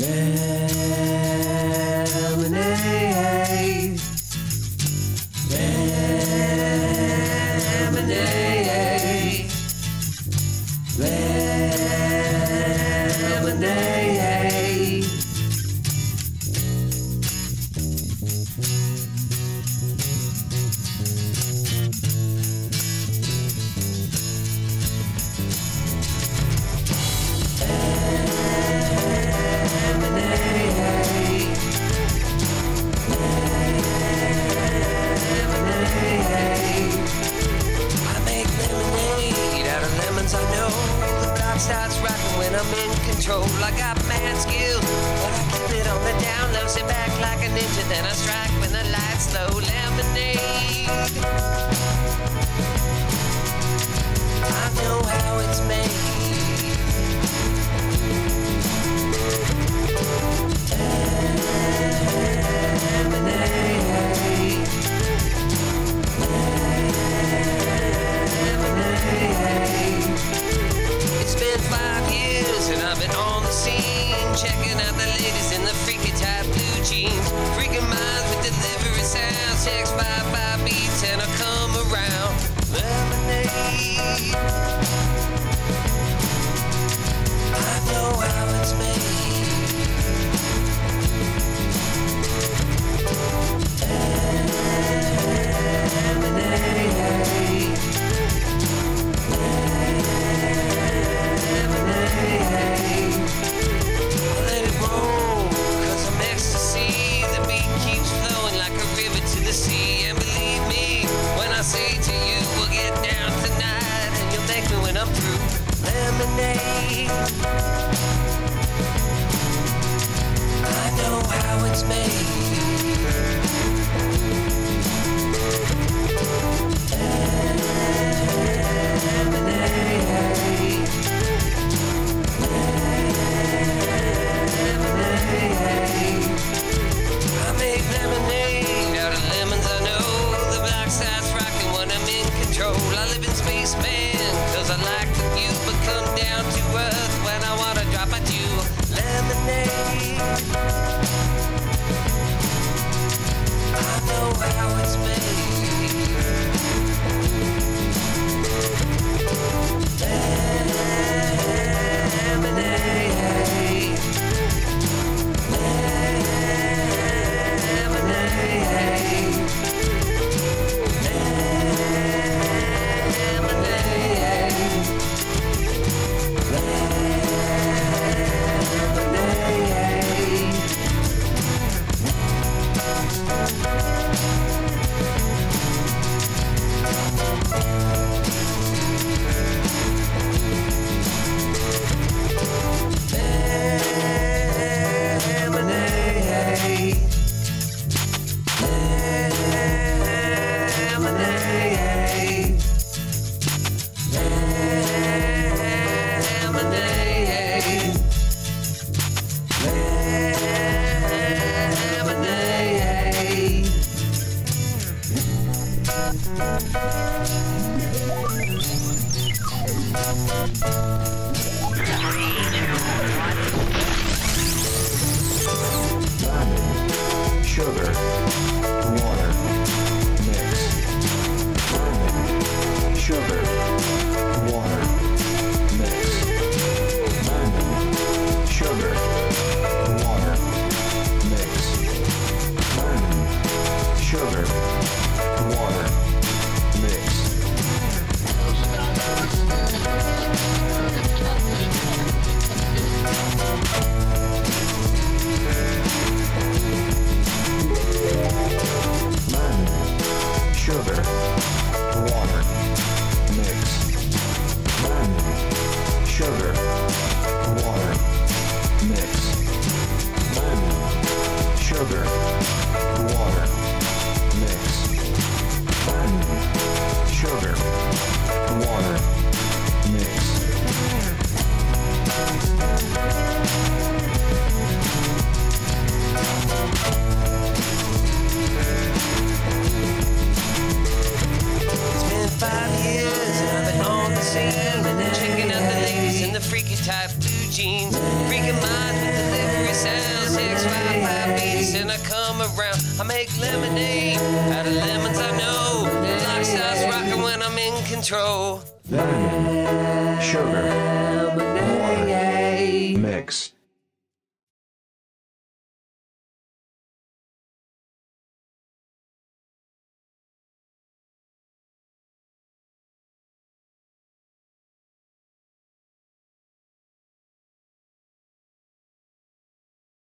Let starts rocking when I'm in control. I got mad skills, but I keep it on the down low. Sit back like a ninja, then I strike when the lights low. Lemonade. scene, checking out the ladies in the freaky tight blue jeans, freaking minds with delivery sounds, Sex vibes Música tight blue jeans, freaking minds with delivery sounds, sex, beats, and I come around. I make lemonade out of lemons. I know the lock starts rocking when I'm in control. Lemon, sugar, lemonade. water, mix.